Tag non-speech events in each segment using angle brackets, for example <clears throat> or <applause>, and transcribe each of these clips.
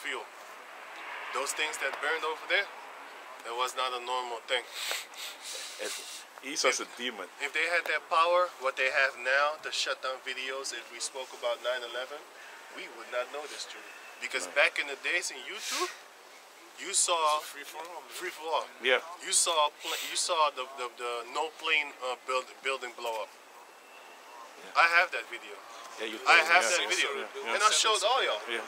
fuel. Those things that burned over there, that was not a normal thing. Esau's a demon. If they had that power, what they have now to shut down videos, if we spoke about 9/11, we would not know this truth. Because back in the days in YouTube, you saw Free for all. free for all. Yeah. You saw you saw the the, the no plane uh, build, building blow up. I have that video. Yeah, you I have yeah. that video, Yeah. and I showed all y'all. Yeah.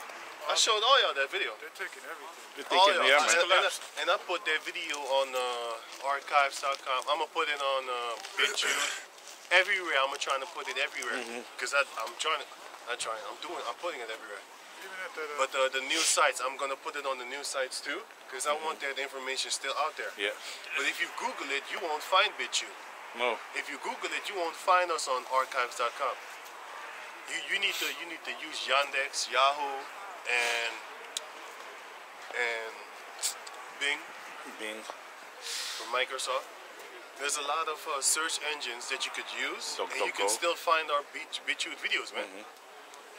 I showed all y'all that video. They're taking everything. You're All thinking, y'all. yeah, And, man. and I, and I put that video on uh, archives.com. I'm gonna put it on uh, BitChute. <coughs> Everywhere. I'm trying to put it everywhere because I'm trying to. I'm trying. I'm doing. I'm putting it everywhere. Even at that, uh, But the, the news sites, I'm gonna put it on the news sites too, because I want that information still out there. Yeah. But if you Google it, you won't find BitChute. No. If you Google it, you won't find us on archives.com. You you need to you need to use Yandex, Yahoo, and and Bing Bing. from Microsoft. There's a lot of uh, search engines that you could use, Duck, and duck, you can go. still find our Beach, BitChute videos, man.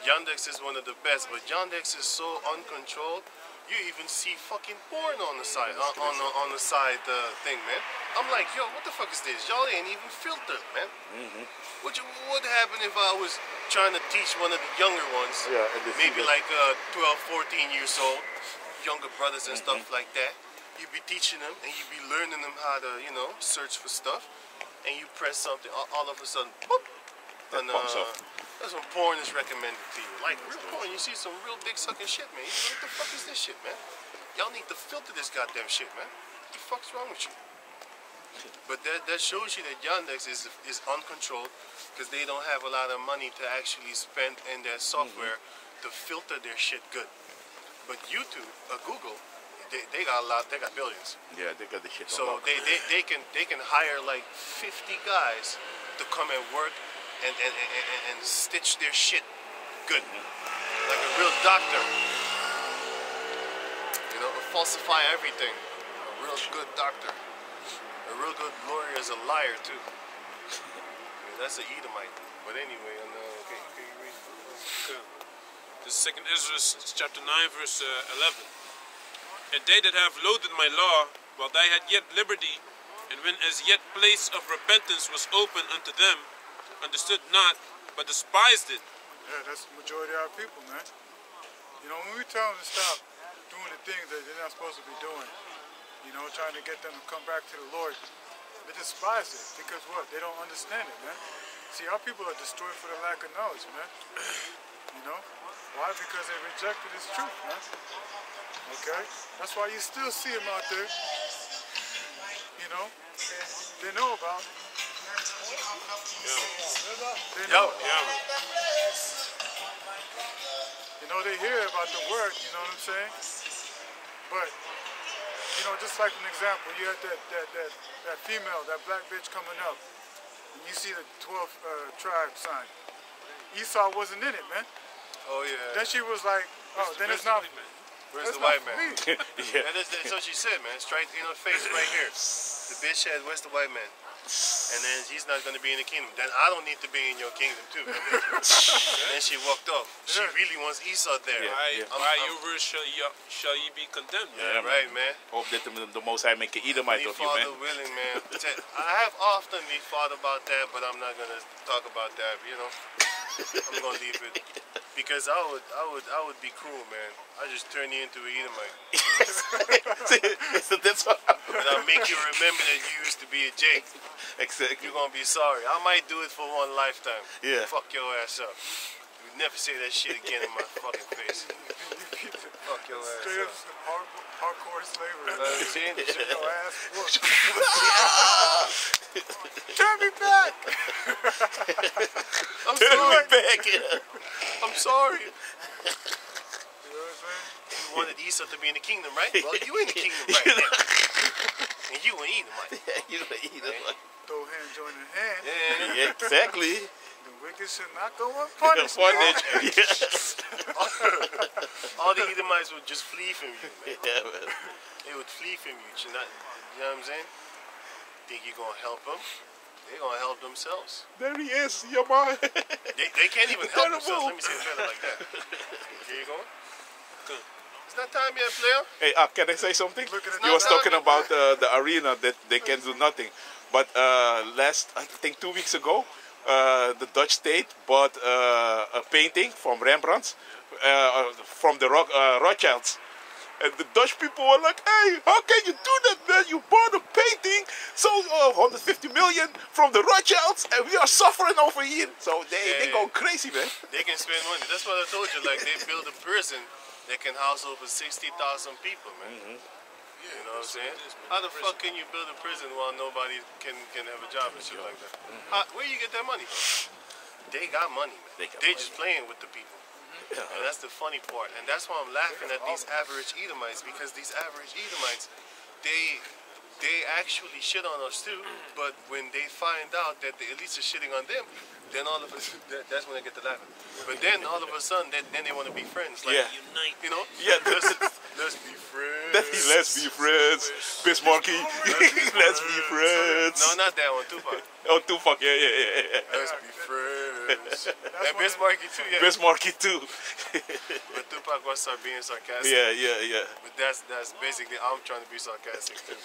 Yandex is one of the best, but Yandex is so uncontrolled. You even see fucking porn on the side, on, on the on the side uh, thing, man. I'm like, yo, what the fuck is this? Y'all ain't even filtered, man. What you, what happened if I was trying to teach one of the younger ones, Yeah, maybe like uh, 12, 14 years old, younger brothers and stuff like that? You'd be teaching them and you'd be learning them how to, you know, search for stuff. And you press something, all, all of a sudden, boop, and uh. That's when porn is recommended to you. Like real porn, you see some real dick sucking shit, man. You go, what the fuck is this shit, man? Y'all need to filter this goddamn shit, man. What the fuck's wrong with you? But that, that shows you that Yandex is is uncontrolled because they don't have a lot of money to actually spend in their software to filter their shit good. But YouTube, uh, Google, they, they got a lot. They got billions. Yeah, they got the shit So they, they, they can they can hire like 50 guys to come and work and, and, and, and, stitch their shit good. Like a real doctor. You know, falsify everything. A real good doctor. A real good lawyer is a liar too. Yeah, that's an Edomite. But anyway, and, uh, okay, can you read? Okay. This is second Ezra chapter 9, verse uh, 11. And they that have loathed my law, while they had yet liberty, and when as yet place of repentance was open unto them, understood not, but despised it. Yeah, that's the majority of our people, man. You know, when we tell them to stop doing the things that they're not supposed to be doing, you know, trying to get them to come back to the Lord, they despise it because what? They don't understand it, man. See, our people are destroyed for the lack of knowledge, man. You know? Why? Because they rejected His truth, man. Okay? That's why you still see them out there. You know? They know about. They Yo, know. You know, they hear about the work, you know what I'm saying? But, you know, just like an example, you had that, that, that, that female, that black bitch coming up, and you see the 12th uh, tribe sign. Esau wasn't in it, man. Oh yeah. Then she was like, oh, then it's not, Where's that's the white man? me. <laughs> yeah. That is, that's what she said, man. Straight in her face, right here. The bitch said, "Where's the white man?" And then <laughs> he's not going to be in the kingdom. Then I don't need to be in your kingdom too. <laughs> and then she walked off. She really wants Esau there. Yeah. Why, I'm- why I'm- you were shall ye, shall ye be condemned? Yeah, Yeah, right, man. Hope that the, the Most High make an Edomite Me of you, man. father willing, man. <laughs> I have often be thought about that, but I'm not gonna talk about that. You know, I'm gonna leave it because I would, I would, I would be cruel, man. I just turn you into an Edomite, <laughs> so that's what and I'll make you remember that you used to be a Jake. Exactly. You're gonna be sorry. I might do it for one lifetime. Yeah. Fuck your ass up. You never say that shit again in my fucking face. Fuck your ass Straight up up. some hard, hardcore slavery. You know what I'm saying? Get your ass. <laughs> Turn me back! <laughs> I'm Turn sorry. me back here. I'm sorry. <laughs> You know what I'm saying? You wanted Esau to be in the kingdom, right? <laughs> Well, you in the kingdom right now. <laughs> And you an Edomite. you an Edomite. Throw hand joining hand. Yeah. Yeah, exactly. The wicked should not go unpunished. Punished. man. Yes. All the Edomites would just flee from you, man. Yeah, man. They would flee from you. You you know what I'm saying? Think you're gonna help them? They're gonna help themselves. There he is, your man. They, they can't even <laughs> help Incredible. themselves. Let me say it better like that. <laughs> Here you go. Okay. It's not time yet, player. Hey, uh, can I say something? Look at it You was now. talking about uh, the arena that they can do nothing, but uh, last I think two weeks ago, uh, the Dutch state bought uh, a painting from Rembrandt uh, from the Rock, uh, Rothschilds. And the Dutch people were like, hey, how can you do that, man? You bought a painting, so uh, 150 million from the Rothschilds, and we are suffering over here. So they, they go crazy, man. They can spend money. That's what I told you. Like they build a prison that can house over sixty thousand people, man. Mm-hmm. You know what I'm saying? How the fuck can you build a prison while nobody can can have a job and shit like that? How, where you get that money from? They got money, man. They They, got just playing with the people. And <laughs> that's the funny part. And that's why I'm laughing at these average Edomites because these average Edomites, they they actually shit on us too. But when they find out that the elites are shitting on them, then all of a that, that's when they get to laughing. But then all of a sudden, then, then they want to be friends. Like, Yeah. Unite. you know? Yeah. <laughs> Let's, let's be friends. Let's be friends, Bismarcky. Let's be <laughs> friends. No, not that one, Tupac. Oh, Tupac, yeah, yeah, yeah, yeah. Let's be friends. <laughs> and one of- Bismarcky too, yeah. Bismarcky too. but Tupac was start being sarcastic. yeah, yeah, yeah. But that's that's basically I'm trying to be sarcastic too.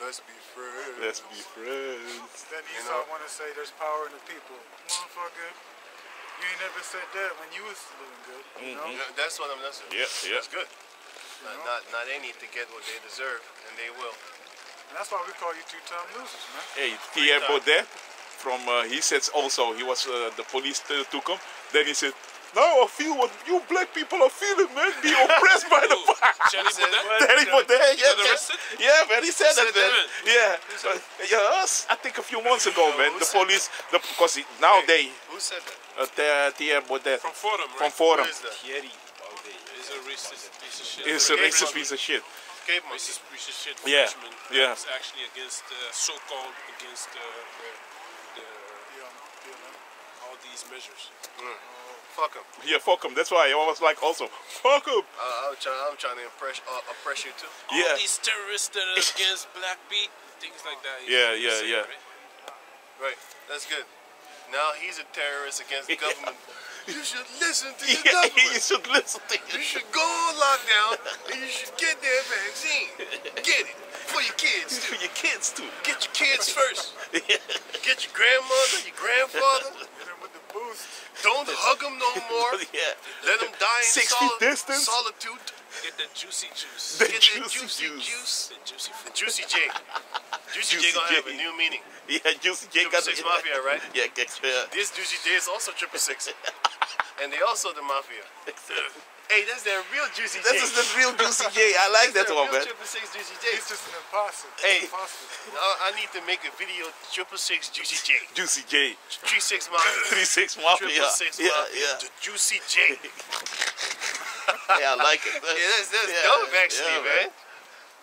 Let's be friends. Let's be friends. Then You Esau know? want to say there's power in the people. Motherfucker, you ain't never said that when you was living good. You know? Yeah, that's what I'm. That's, Yeah, yeah. that's good. Not, not not they need to get what they deserve, and they will. And that's why we call you two-time losers, man. Hey, Thierry Baudet from uh, he says also he was uh, the police t- took him. Then he said, "Now I feel what you black people are feeling, man. Be oppressed by the." <laughs> Charlie said Baudet? what? Danny Baudet, yeah, yeah, man, he said that, man. that? Yeah, uh, yeah, us, I think a few months ago, man. The police, the because he, now they, Who said that? uh, Thierry- Thierry Baudet From Forum, right? from Forum. Who is that? Thierry Baudet. He's a racist piece of shit. He's a racist piece of shit. Cape Monkey. racist piece of shit Yeah, Frenchman yeah. that's actually against uh, so-called against uh, the, the, The, um, the, um, all these measures. Fuck him. Yeah, fuck him. That's why I was like, also, fuck him. I, I'm trying. I'm trying to impress uh, oppress you too. Yeah. All these terrorists that are against black beat, things like that. Yeah, He's yeah, saying, yeah. right? Right. That's good. Now he's a terrorist against the <laughs> Yeah. government. You should listen to <laughs> the Yeah, you should listen to You should go on lockdown and you should get that vaccine. Get it for your kids too. For your kids too. Get your kids <laughs> first. Yeah. Get your grandmother, your grandfather. hit him with the boost. Don't hug them no <laughs> more. yeah. Let them die in Six soli- distance. solitude. Get the juicy juice. The Get that juicy juicy juice. juice. The juicy The fruit. Juicy J. Juicy, Juicy J gonna have J. a new meaning. Yeah, Juicy J got Six it. Mafia, right? <laughs> Yeah, yeah. This Juicy J is also Triple Six. <laughs> and they also the Mafia. Hey, that's that real Juicy J. This is the real Juicy J. I like that That's one, real man. Triple Six Juicy J. He's just an imposter. Hey. Imposter. I, I need to make a video Triple Six Juicy J. Juicy J. Three Six Mafia. <laughs> Three Six Mafia. Triple Six Yeah, Mafia. yeah. The Juicy J. <laughs> Yeah, I like it. Yeah, that's, that's Yeah, dope actually, yeah, man.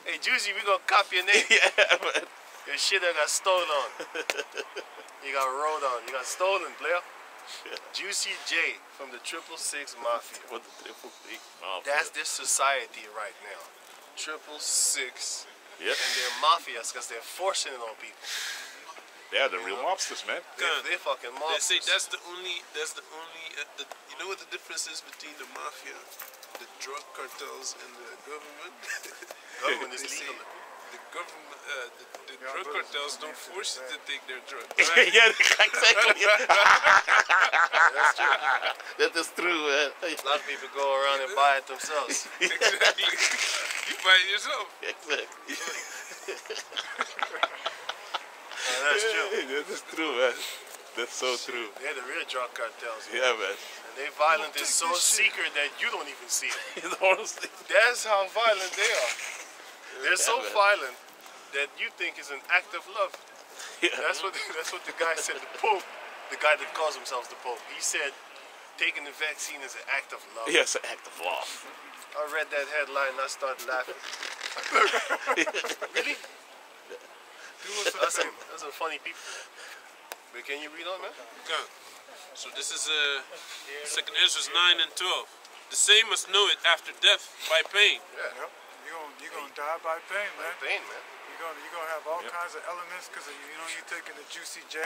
Hey, Juicy, we gonna copy your name. <laughs> yeah, man. Your shit that got stolen on. you got rolled on. You got stolen, player. Juicy J from the Triple Six Mafia. What the triple six mafia. That's this society right now. Triple Six. Yep. And they're mafias because they're forcing it on people. Yeah, they're the real mobsters, man. They're, they're fucking They say that's the only. That's the only. Uh, the, you know what the difference is between the mafia, the drug cartels, and the government? government <laughs> is They say legal. The government, uh, the, the drug cartels don't force you to take their drugs. <laughs> yeah, exactly. That's true. <laughs> that is true, man. A lot of people go around and buy it themselves. <laughs> exactly. you buy it yourself. exactly. Yeah, that's true. that is true, man. That's so true. They're the real drug cartels. Yeah, man. And their violence is so secret that you don't even see it. Honestly. That's how violent they are. They're so violent that you think is an act of love. Yeah. That's what <laughs> that's what the guy said. The Pope, the guy that calls himself the Pope, he said taking the vaccine is an act of love. Yes, an act of love. I read that headline and I started laughing. <laughs> really? That's some, that's some funny people. But can you read on, man? Okay. So this is uh, Second Ezra 9 and 12. The same must know it after death by pain. Yeah. Yep. You're gonna, you gonna die by pain, man. Pain, man. You You're gonna you're gonna have all Yep. kinds of elements because you know you're taking the juicy J.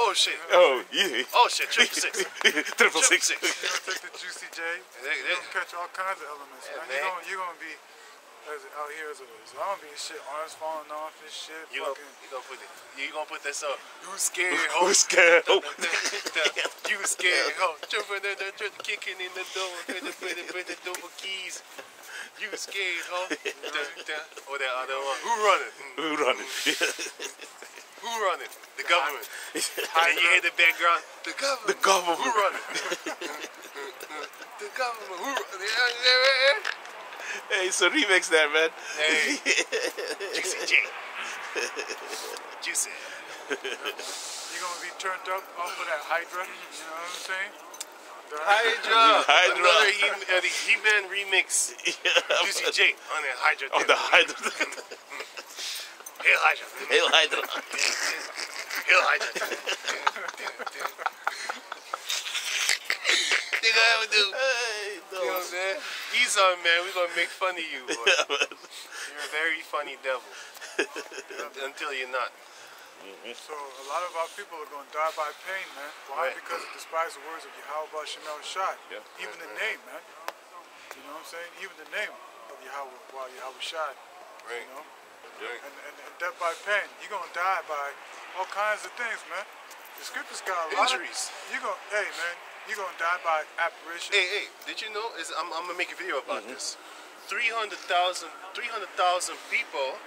Oh shit. Oh, yeah. Oh shit. Triple six. <laughs> Triple Triple six. six. You're gonna take the juicy J. <laughs> You're gonna catch all kinds of elements, Yeah, man. man. You're gonna you're gonna be as out here as a zombie and shit, arms falling off and shit. You gonna, you gonna put it, you gonna put this up. You scared, ho. Who's scared? Oh. you scared, ho. Triple the, the, the, kicking in the door, with the, with the double keys. You scared, huh? <laughs> Or that other one. Who running? Hmm. Who running? Who running? The government. <laughs> and you hear the background. The government. The government. Who running? <laughs> the government. Who running? Hey, a remix there, man. Hey, Juicy J. Juicy. you're gonna be turned up off of that Hydra. You know what I'm saying? Hydra. Hydra. Another he, uh, the He-Man remix. Juicy J on the Hydra. On the Hydra. <laughs> Hail Hydra. Hail Hydra. Hail Hydra. <laughs> Think I ever do. Hey, You know what I'm saying? Ease on, man. We're gonna make fun of you, boy. <laughs> man. You're a very funny devil. Until you're not. Mm-hmm. So a lot of our people are going to die by pain, man. Why? Right. Because they despise the words of Yahweh Shemel Shai. Yeah. Even the name, man. You know what I'm saying? Even the name of Yahweh, while Yahweh Shai. Right. You know? Right. And, and, and death by pain. You're going to die by all kinds of things, man. The scriptures got a lot Injuries. Of, you going to... hey, man. You're going to die by apparition. Hey, hey, did you know? Is I'm, I'm gonna make a video about mm-hmm. this. 300,000 300,000 people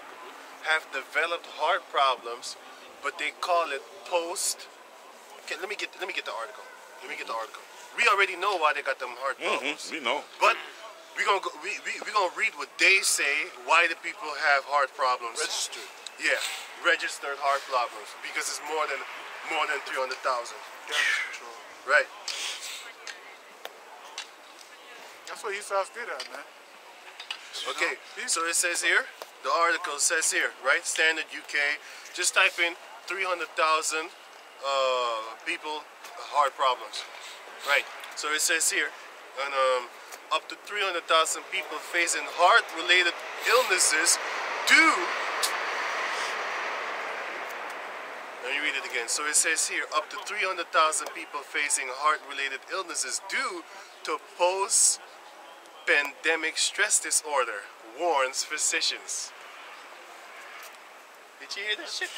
have developed heart problems, but they call it post. Okay, let me get let me get the article. Let me get the mm-hmm. article. We already know why they got them heart mm-hmm, problems, We know. but we gonna go, we we we gonna read what they say. Why the people have heart problems? Registered. Yeah, registered heart problems because it's more than more than 300,000. Damage. Right. That's what Esau's good at, man. Okay, so it says here, the article says here, right? Standard UK. Just type in 300,000 uh, people heart problems. Right. So it says here, and um, up to 300,000 people facing heart-related illnesses due. Let me read it again. So it says here, up to 300,000 people facing heart-related illnesses due to post pandemic stress disorder warns physicians. Did you hear that shit?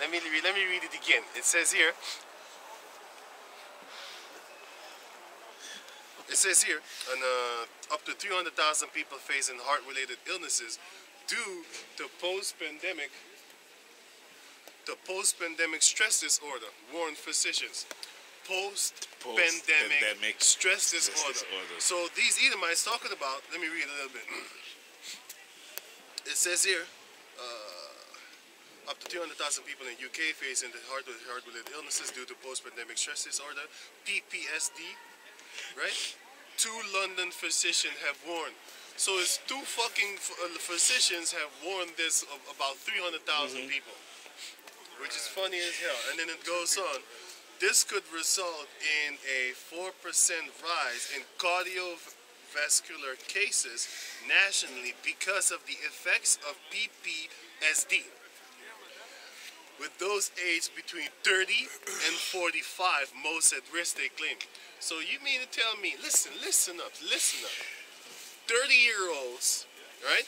Let me read, let me read it again. It says here. It says here, and uh, up to 300,000 people facing heart-related illnesses due to post-pandemic the post-pandemic stress disorder warn physicians. Post-pandemic stress stress disorder. disorder. So these Edomites talking about. Let me read a little bit. It says here, uh, up to 200,000 people in UK facing the heart heart-related illnesses due to post-pandemic stress disorder, PPSD. Right? Two London physicians have warned. So it's two fucking uh, physicians have warned this of about 300,000 people which is funny as hell. And then it goes on. This could result in a 4% rise in cardiovascular cases nationally because of the effects of PPSD. With those aged between 30 and 45 most at risk, they claim. So you mean to tell me, listen, listen up, listen up. 30 year olds, right?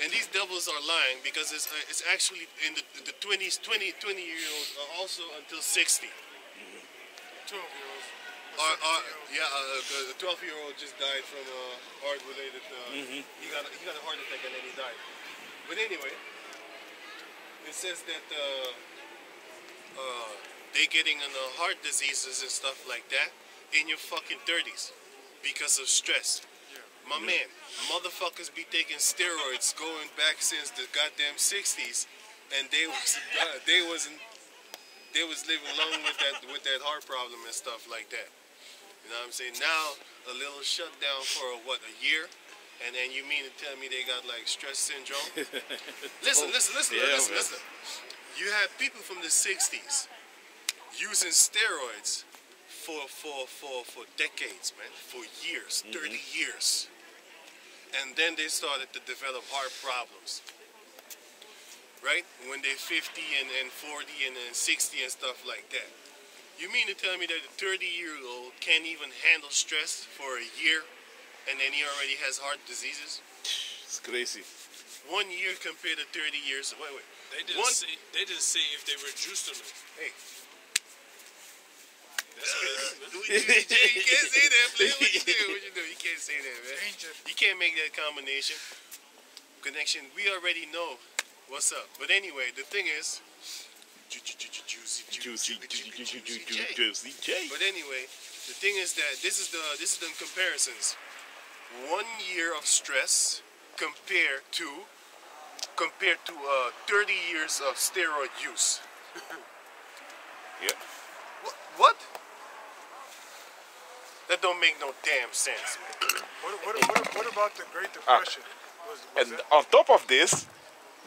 And these devils are lying because it's, uh, it's actually in the, the 20s, 20, 20 year olds are also until 60. 12 year olds. Are, are, yeah, uh, the 12 year old just died from a heart related. Uh, He got a, he got a heart attack and then he died. But anyway, it says that uh, uh, they getting in the heart diseases and stuff like that in your fucking 30s because of stress. My man, motherfuckers be taking steroids going back since the goddamn 60s, and they was they wasn't they was living long with that with that heart problem and stuff like that. You know what I'm saying? Now a little shutdown for a, what a year, and then you mean to tell me they got like stress syndrome? <laughs> listen, listen, listen, Yeah, listen, listen. You had people from the 60s using steroids for for for for decades, man, for years, mm-hmm. 30 years. And then they started to develop heart problems. right? When they're 50 and, and 40 and then 60 and stuff like that. You mean to tell me that a 30 year old can't even handle stress for a year and then he already has heart diseases? It's crazy. One year compared to 30 years. Wait, wait. They didn't One- say they didn't say if they were juiced or not. Hey. That's crazy, man. You, you can't say that, man. What you do? What you do? You can't say that, man. Danger. You can't make that combination. Connection, we already know what's up. But anyway, the thing is, ju- ju- ju- ju- juicy, ju- Juicy, ju- juicy, ju- juicy, juicy juicy, J. juicy J. But anyway, the thing is that this is the this is the comparisons. One year of stress compared to compared to uh, 30 years of steroid use. <laughs> Yeah. What? What? That don't make no damn sense, man. What, what, what, what about the Great Depression? Was, was And it, on top of this,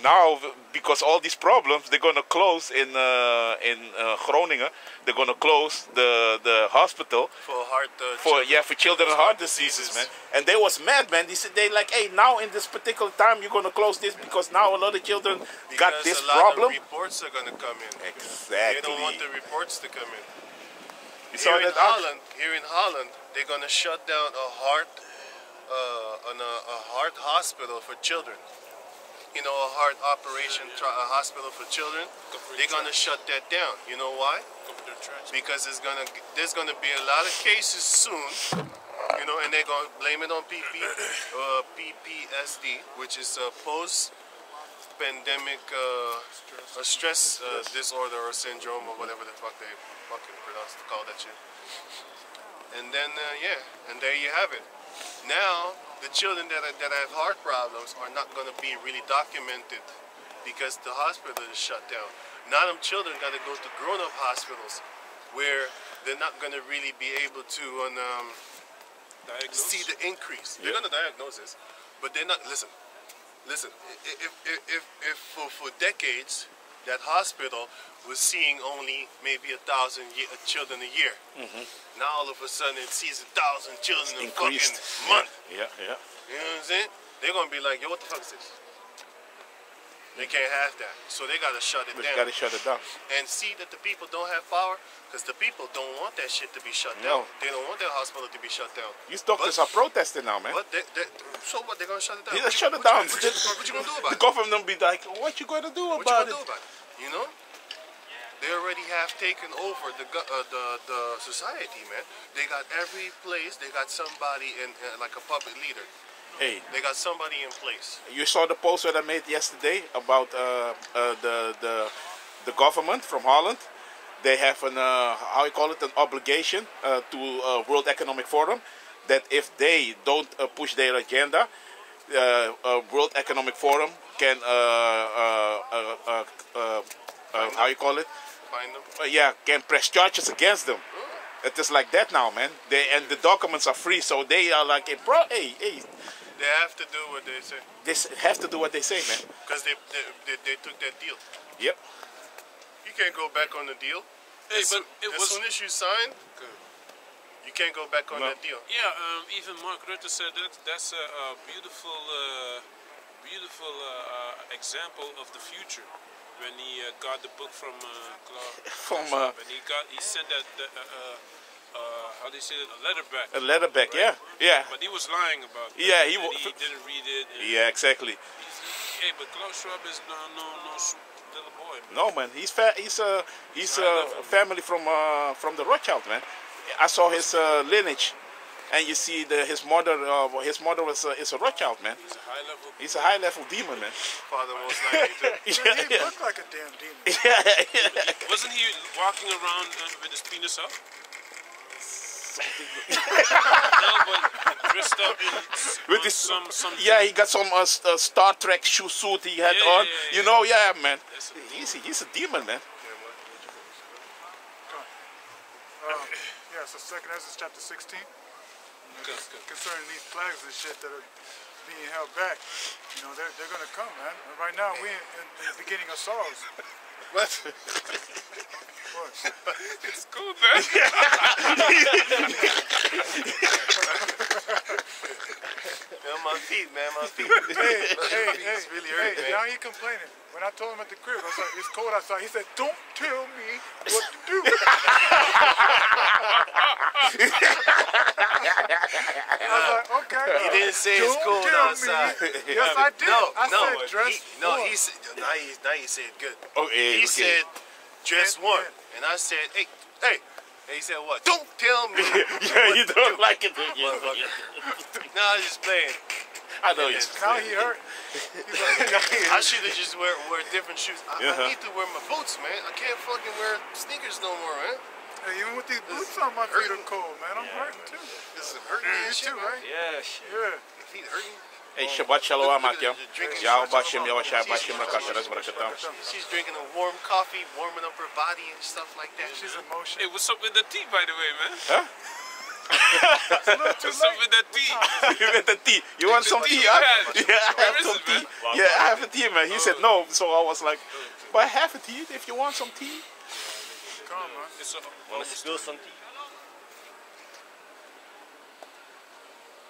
now because all these problems, they're gonna close in uh, in uh, Groningen. They're gonna close the the hospital For heart. Uh, for yeah for children heart diseases, man. And they was mad, man. They said they like, hey, now in this particular time you're gonna close this because now a lot of children got Because this a lot problem. Of reports are gonna come in. exactly They don't want the reports to come in. You saw here in that Holland, here in Holland, they're gonna shut down a heart, uh, an, uh, a heart hospital for children. You know, a heart operation tri- a hospital for children. They're gonna shut that down. You know why? Cover their tracks. Because it's gonna there's gonna be a lot of cases soon. You know, and they're gonna blame it on PP, <clears throat> uh, PPSD, which is a post pandemic uh, a stress uh, disorder or syndrome or whatever the fuck they fucking pronounce call that shit. And then uh, yeah, and there you have it. Now the children that are, that have heart problems are not going to be really documented because the hospital is shut down. Now them children got to go to grown-up hospitals where they're not going to really be able to um, see the increase. They're Yeah. going to diagnose this, but they're not. Listen, listen. If if if, if for, for decades that hospital was seeing only maybe a thousand ye- uh, children a year, mm-hmm. now all of a sudden it sees a thousand children in a fucking month. Yeah, yeah. You know what I'm saying? They're gonna be like, yo, what the fuck is this? They can't have that, so they gotta shut it We down gotta shut it down. and see that the people don't have power, because the people don't want that shit to be shut No. down. They don't want their hospital to be shut down. These doctors But- are protesting now, man. But they, they, so what? They're gonna shut it down. You- shut it what you- down. What you, what you gonna do about <laughs> the it? The government be like, what you gonna do What you about gonna it? do about it? You know? They already have taken over the uh, the the society, man. They got every place. They got somebody in uh, like a puppet leader. Hey, They got somebody in place. you saw the post that I made yesterday about uh, uh, the the the government from Holland. They have an uh, how you call it an obligation uh, to uh, World Economic Forum that if they don't uh, push their agenda, uh, uh, World Economic Forum can uh, uh, uh, uh, uh, uh, how you call it Find them. uh, yeah, can press charges against them. It is like that now, man. They and the documents are free, so they are like, hey, bro, hey, hey, They have to do what they say they s- have to do what they say, man. because they, they they they took that deal. Yep. You can't go back on the deal. Hey, as, but it as was soon as you sign, you can't go back on No. that deal. Yeah, um, even Mark Rutte said that that's a, a beautiful, uh, beautiful uh, uh, example of the future. When he uh, got the book from uh, Clark, <laughs> From, uh, and he got he sent that uh, how do you say it a letter back. A letter back, yeah, yeah, But he was lying about. That, Yeah, he and he didn't read it. yeah, exactly. he's- Hey, but Klaus Schwab is no no no s- little boy. Man. No, man, he's fa- he's a he's a family from uh, from the Rothschild, man. I saw his uh, lineage, and you see the his mother uh, his mother was uh, is a Rothschild, man. He's a high level. He's a high level demon, man. Father was like to. <laughs> yeah, he yeah, looked like a damn demon. <laughs> yeah, yeah. Wasn't he walking around with his penis out? no, but dressed up in s- With this, some some. yeah, he got some uh, uh, Star Trek shoe suit he had Yeah, on. yeah, yeah, You yeah. know, yeah, man. A- He's he's a demon, man. Um, yeah, so Second Ezra chapter 16. Good, good. Concerning these plagues and shit that are being held back, you know, they're, they're going to come, man. And right now, we're in, in, in the beginning of sorrows. What? What? it's cool, <laughs> man. on my feet, man, my feet. Hey, hey, feet hey, is really hey, hurting, man. now he complaining. When I told him at the crib, I was like, it's cold outside. He said, don't tell me what to do. I was like, okay. He didn't say it's Don't cold tell me. outside. Yes, I did. No, I no, said dress he, no. warm. He said now he now he said good. Oh, okay, He okay. said dress Yeah, warm, yeah. and I said hey hey. And he said what? Don't tell me. <laughs> yeah, you don't like it. Yeah, <laughs> Motherfucker. no, I was just playing. I know it's Now he hurt. <laughs> I should have just wear wear different shoes. I, Uh-huh. I need to wear my boots, man. I can't fucking wear sneakers no more, man. Hey, even with these boots on, my feet are cold, man. I'm hurting too. This is hurting me You too, right? Yeah, shit. Yeah. My feet hurting. Hey, Shabbat Shalom, Look- look Matthew. at the drinking Yahweh shots. Bashem, Yahweh Shai Bashem, Rakasha, that's what I should She's drinking a warm coffee, warming up her body and stuff like that. She's Hey, emotional. what's up with the tea, by the way, man? Huh? With that tea? you get the tea. You want some tea? Yeah. huh? <laughs> Yeah, I Where have some tea. Yeah, I have a tea, man. He said no, so I was like, but I have a tea if you want some tea. Come on, man. It's a, Wanna spill some tea?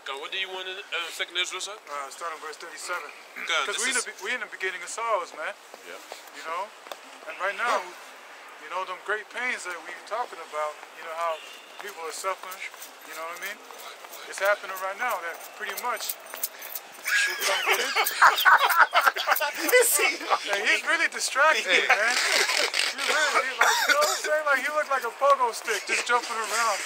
God, what do you want in uh, second Ezra? sir? Uh, starting verse 37. God, Because we're, is, the be- in the beginning of sorrows, man. Yeah. You know? And right now, you know, them great pains that we talking about, you know, how people are suffering, you know what I mean? It's happening right now that pretty much we're gonna get into. Hey, <laughs> he's really distracting me, man. He really, he like, you know what I'm saying? Like, he looked like a pogo stick just jumping around.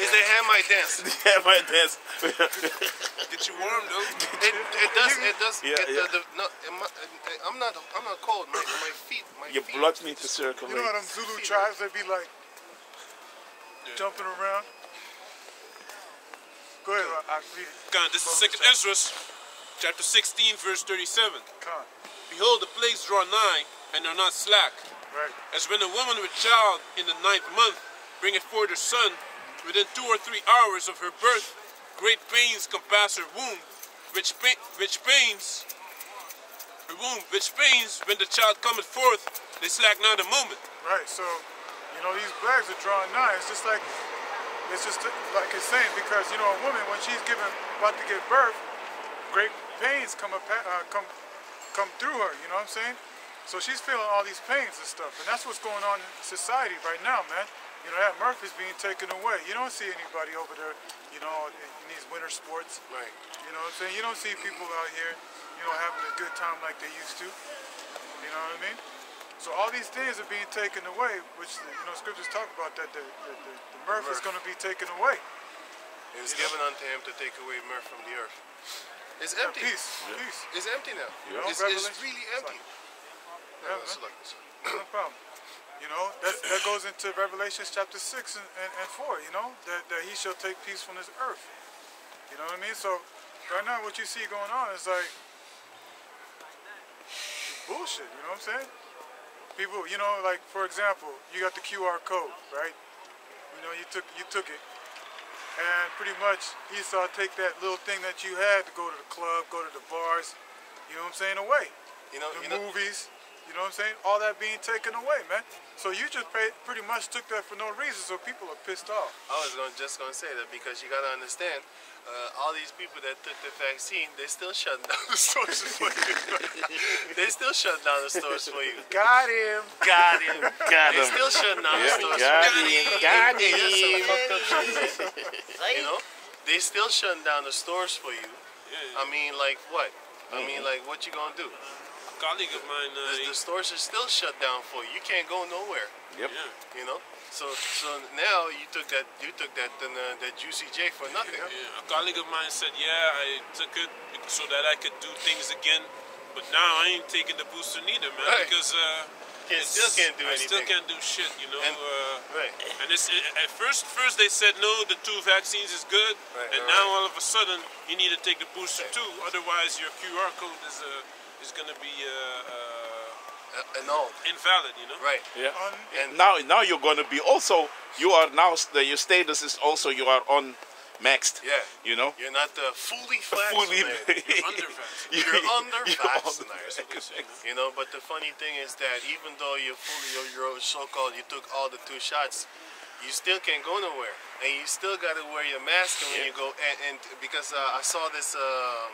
Is the hand my dance? <laughs> Hand my dance. get you warm, though. It, it does. It does. Yeah, it, yeah. The, the, no, it, I'm not. I'm not cold. My, my feet. My Your feet. blood need to You know what? how them Zulu tribes—they'd be like jumping around? Go ahead, I, I read it. God, this is second Ezra, chapter 16, verse 37. Come on. Behold, the plagues draw nigh, and are not slack. Right. As when a woman with child in the ninth month bringeth forth her son, within two or three hours of her birth, great pains compass her womb, which, pain, which pains her womb, which pains when the child cometh forth, they slack not a moment. Right, so, you know, these plagues are drawing nigh. It's just like, it's just like it's saying, because, you know, a woman, when she's giving, about to give birth, great pains come, up, uh, come, come through her, you know what I'm saying? So she's feeling all these pains and stuff, and that's what's going on in society right now, man. You know, that mirth is being taken away. You don't see anybody over there, you know, in, in these winter sports. Right. You know what I'm saying? You don't see people out here, you know, having a good time like they used to. You know what I mean? So all these things are being taken away, which you know scriptures talk about that the, the, the, the mirth is going to be taken away. It was given unto him to take away mirth from the earth. It's Yeah, empty. peace, peace. It's empty now. Yeah. It's, it's really empty. Yeah, No, it's like this. No problem. You know that that goes into Revelation chapter six and, and, and four. You know that, that he shall take peace from this earth. You know what I mean? So right now, what you see going on is like bullshit. You know what I'm saying? People, you know, like for example, you got the QR code, right? You know, you took you took it, and pretty much Esau take that little thing that you had to go to the club, go to the bars. You know what I'm saying? Away You know, the you know, movies, you know what I'm saying? All that being taken away, man. So you just pay, pretty much took that for no reason, so people are pissed off. I was going, just going to say that because you got to understand, uh, all these people that took the vaccine, they still shutting down the stores for you. <laughs> they still shutting down the stores for you. Got him. Got him. <laughs> Got him. They still shutting down the stores got for you. Got him. Got Hey, that's some him. fucked up <laughs> shit, man. You know, they still shutting down the stores for you. Yeah, I mean, like what? I mean, like what you gonna do? A colleague of mine, uh, The, the stores are still shut down for you. You can't go nowhere. Yep. yeah, You know. So so now you took that you took that uh, that juicy J for nothing. Huh? yeah, a colleague of mine said, yeah, I took it so that I could do things again, but now I ain't taking the booster neither, man, Right. because uh, Can't, still can't do I anything. still can't do shit, you know. And- uh, Right. And it's it, at first, first they said no, the two vaccines is good, Right, and right, now right. all of a sudden you need to take the booster too. Otherwise, your QR code is uh, is gonna be uh, Uh, and uh, invalid. You know. Right. Yeah. Un- And Now, now you're gonna be also. You are now. the- Your status is also you are on maxed. yeah, You know. you're not the fully <laughs> Fully. vaccinated. Under vaccinated. You're under <laughs> You're vaccinated. <laughs> You know, but the funny thing is that even though you're fully, you're, you're so-called, you took all the two shots, you still can't go nowhere, and you still got to wear your mask when you go. And, and because uh, I saw this um,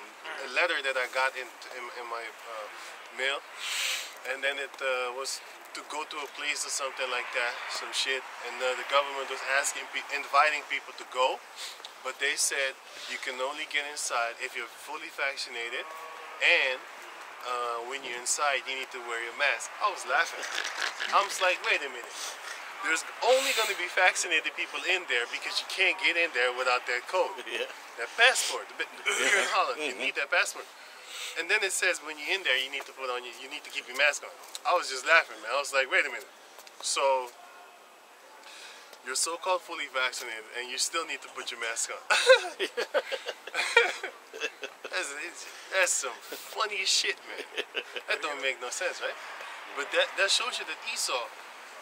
letter that I got in in, in my uh, mail, and then it uh, was to go to a place or something like that, some shit, and uh, the government was asking, pe- inviting people to go, but they said you can only get inside if you're fully vaccinated, and uh, when you're inside, you need to wear your mask. I was laughing. I was like, wait a minute. There's only going to be vaccinated people in there because you can't get in there without that code, <laughs> Yeah. that passport. Here in Holland, <laughs> you mm-hmm. need that passport. And then it says when you're in there, you need to put on your, you need to keep your mask on. I was just laughing, man. I was like, wait a minute. So you're so-called fully vaccinated, and you still need to put your mask on. <laughs> that's, that's some funny shit, man. That don't make no sense, right? But that that shows you that Esau,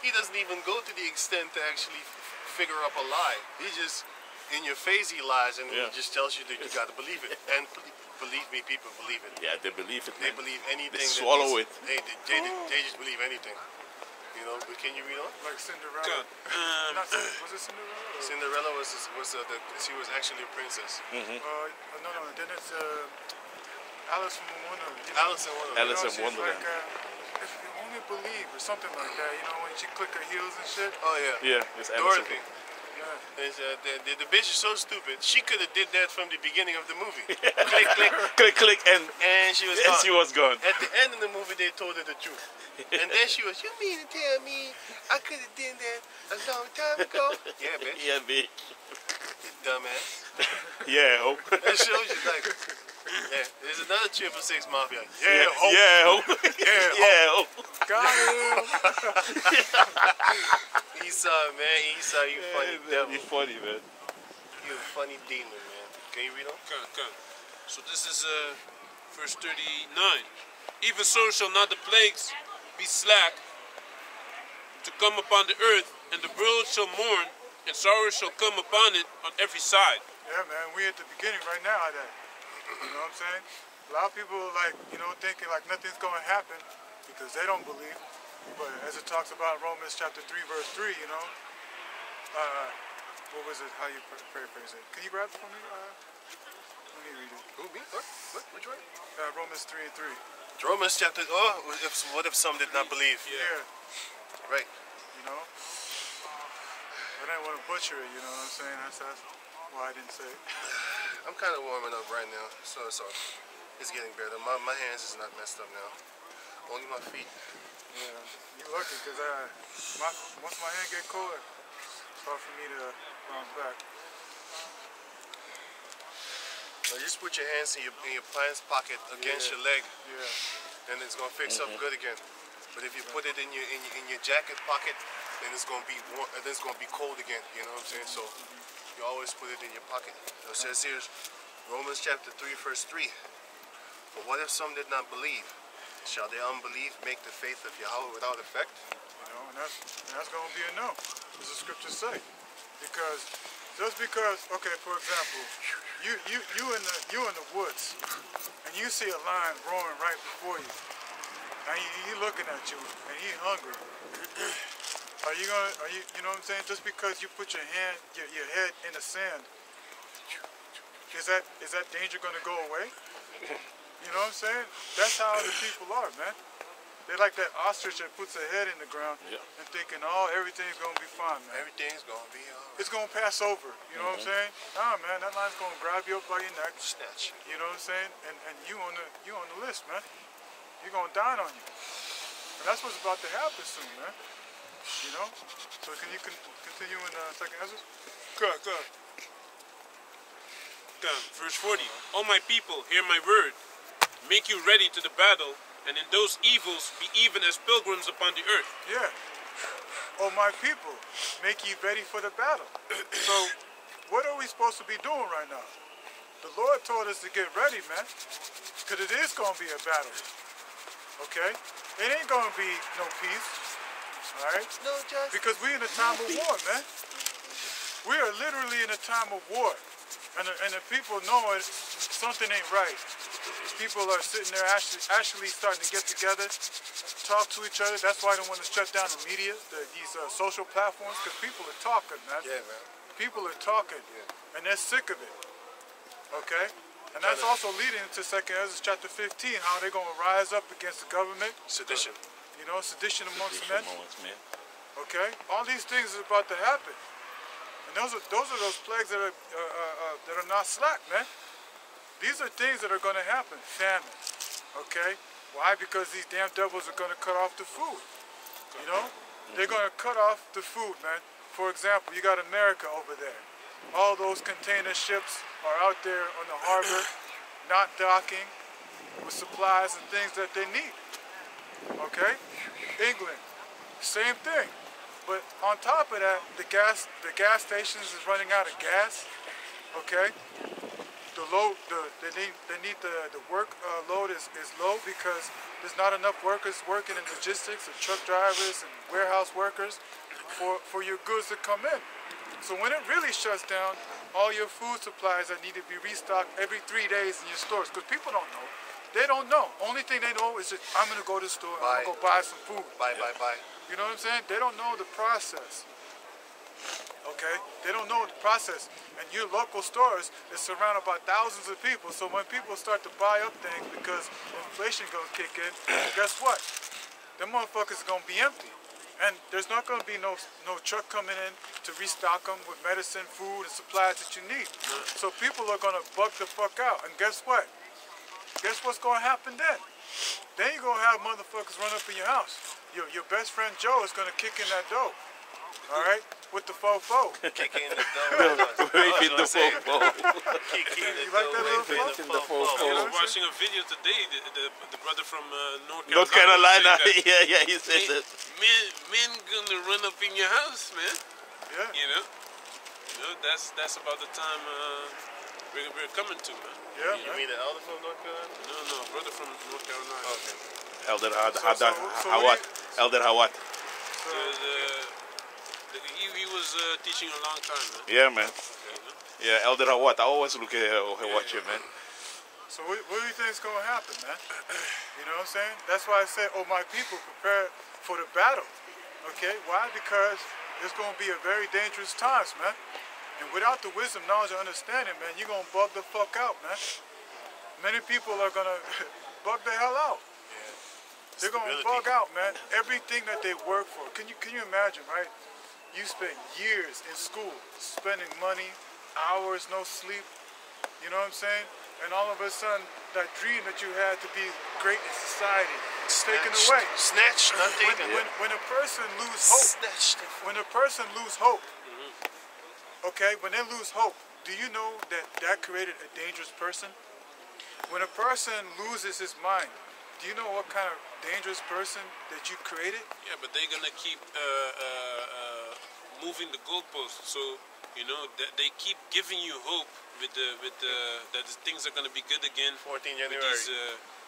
he doesn't even go to the extent to actually figure up a lie. He just in your face he lies, and Yeah. he just tells you that you <laughs> got to believe it. And believe me, people believe it. Yeah, they believe it. They man. believe anything. They swallow it. They, they, they, they just believe anything. You know, but can you read on? Like Cinderella. Um, Not, Cin- was it Cinderella? Or, Cinderella was was uh, the she was actually a princess. Mm-hmm. uh, no, no. Then it's uh, Alice from Wonderland. You know, Alice in Wonderland. Alice you know, in Wonderland. Like, if you only believe or something like that. You know, when she click her heels and shit. Oh yeah. Yeah, it's Anderson. Dorothy. Yeah. Is, uh, the, the, the bitch is so stupid. She could have did that from the beginning of the movie. <laughs> click, click, Click, click, and, and she was and gone. she was gone. At the end of the movie, they told her the truth. <laughs> And then she was, you mean to tell me I could have done that a long time ago? <laughs> Yeah, bitch. Yeah, me. You dumbass. Yeah, hope. That shows you, like, yeah, there's another Triple Six Mafia. Yeah, hope. Yeah, hope. Yeah, Yeah, hope. Got him. <laughs> Esau, man. Esau, you funny That'd devil. be funny, man. You a funny demon, man. Can you read on? Come, good. So this is uh, verse 39. Even so shall not the plagues be slack to come upon the earth, and the world shall mourn, and sorrow shall come upon it on every side. Yeah, man, we at the beginning right now of that. You know what I'm saying? A lot of people like, you know, thinking like nothing's going to happen because they don't believe. But as it talks about Romans chapter 3, verse 3, you know, uh, what was it, how you par- paraphrase it? Can you grab it for me? Uh, let me read it. Who, me? What? What? Which one? Uh, Romans 3 and 3. Romans chapter. Oh, if, what if some did not believe? Yeah. Right. you know. I didn't want to butcher it, you know what I'm saying? That's, that's why I didn't say it. <laughs> I'm kind of warming up right now, so it's so it's getting better. My, my hands is not messed up now. Only my feet. Yeah, you lucky because I, my, once my hand get colder, it's hard for me to bounce back. So just put your hands in your in your pants pocket against Yeah. your leg, Yeah, and it's gonna fix up mm-hmm. good again. But if you put it in your in your, in your jacket pocket, then it's gonna be warm, then it's gonna be cold again. You know what I'm saying? So mm-hmm. You always put it in your pocket. It says here, Romans chapter three, verse three. But what if some did not believe? Shall their unbelief make the faith of Yahweh without effect? you know, and that's and that's gonna be a no, as the scriptures say, because just because, okay, for example, you you you in the you in the woods, and you see a lion roaring right before you, and he, he looking at you, and he hungry. Are you gonna? Are you? You know what I'm saying? Just because you put your hand, your, your head in the sand, is that is that danger gonna go away? You know what I'm saying? That's how the people are, man. They're like that ostrich that puts their head in the ground Yeah. and thinking, oh, everything's gonna be fine, man. Everything's gonna be alright. It's gonna pass over. You know what I'm mm-hmm. saying? Nah, man, that lion's gonna grab you up by your neck. Snatch. You know what I'm saying? And and you on the you on the list, man. You're gonna dine on you. And that's what's about to happen soon, man. You know? So can you con- continue in uh, second Ezra? Good, good. Good. Verse 40. O my people, hear my word. Make you ready to the battle, and in those evils be even as pilgrims upon the earth. Yeah. Oh, my people, make you ready for the battle. <clears throat> so, what are we supposed to be doing right now? The Lord told us to get ready, man, because it is going to be a battle. Okay? It ain't going to be no peace. All right? No justice. Because we're in a time of war, man. We are literally in a time of war. And the, and the people know it, something ain't right. people are sitting there actually, actually starting to get together, talk to each other. That's why they want to shut down the media, the, these uh, social platforms, because people are talking, man. Yeah, man. People are talking, and they're sick of it. Okay? And that's also leading into Second Ezra chapter 15, how they're going to rise up against the government, Sedition. You know, sedition amongst men. Moments, man. Okay, all these things is about to happen, and those are those are those plagues that are uh, uh, uh, that are not slack, man. These are things that are going to happen. Famine. Okay, why? Because these damn devils are going to cut off the food. You know, they're going to cut off the food, man. For example, you got America over there. All those container ships are out there on the harbor, not docking with supplies and things that they need. Okay, England, same thing. But on top of that, the gas the gas stations is running out of gas. Okay, the load the they need they need the the work uh, load is, is low because there's not enough workers working in logistics and truck drivers and warehouse workers for for your goods to come in. So when it really shuts down, all your food supplies that need to be restocked every three days in your stores because people don't know. They don't know. Only thing they know is that I'm gonna go to the store. I'm gonna go buy some food. Bye, bye, bye. You know what I'm saying? They don't know the process. Okay? They don't know the process. And your local stores is surrounded by thousands of people. So when people start to buy up things because inflation gonna kick in, <clears throat> guess what? Them motherfuckers are gonna be empty. And there's not gonna be no no truck coming in to restock them with medicine, food, and supplies that you need. So people are gonna buck the fuck out. And guess what? Guess what's gonna happen then? Then you're gonna have motherfuckers run up in your house. Your, your best friend Joe is gonna kick in that door. Alright? With the fofo. Kicking in the <laughs> door. Waving the fofo. Kicking the You like that little waving fofo? fofo. I was watching a video today. The, the, the brother from uh, North Carolina. North Carolina. was that, <laughs> yeah, yeah, he said "Hey, that. Men, men gonna run up in your house, man. Yeah. You know, you know that's that's about the time uh, we're, we're coming to, man. Yeah, You man. mean the elder from North Carolina? No, no, brother from North Carolina. Okay. Elder Had, So- Had, so- so Hawat. what Elder Hawat. The, the, the, he, he was uh, teaching a long time, man. Yeah, man. You know? Yeah, Elder Hawat. I always look at uh, watch him, man. So what, what do you think is gonna happen, man? You know what I'm saying? That's why I say, oh my people, prepare for the battle. Okay? Why? Because it's gonna be a very dangerous times, man. And without the wisdom, knowledge, and understanding, man, you're gonna bug the fuck out, man. Many people are gonna <laughs> bug the hell out. They're gonna Stability. bug out, man. Everything that they work for. Can you can you imagine, right? You spend years in school, spending money, hours, no sleep. You know what I'm saying? And all of a sudden, that dream that you had to be great in society is taken away. Snatched, When, when, when a person lose hope, Snatched. when a person lose hope, okay, when they lose hope, do you know that that created a dangerous person? When a person loses his mind, do you know what kind of dangerous person that you created? Yeah, but they're gonna keep uh, uh, uh, moving the goalposts. So you know that they keep giving you hope with the with the that things are gonna be good again. 14 with January. these uh,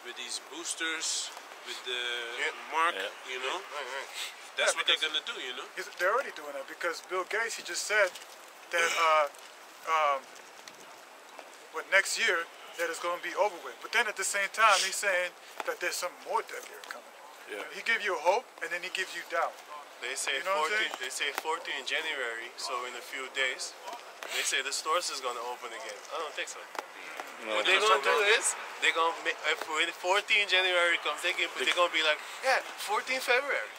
with these boosters, with the Yeah. mark. Yeah. You know, Right, right. that's Yeah, what they're gonna do. You know. They're already doing that because Bill Gates, he just said that uh, um, what next year that is going to be over with. But then at the same time, he's saying that there's some more deadlier coming. Yeah. He gives you hope and then he gives you doubt. They say You know 14. They say 14 January. So in a few days, they say the stores is gonna open again. I don't think so. No. What they're gonna do is they're gonna make if 14 January comes, they can, they're gonna be like, yeah, 14 February,